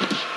you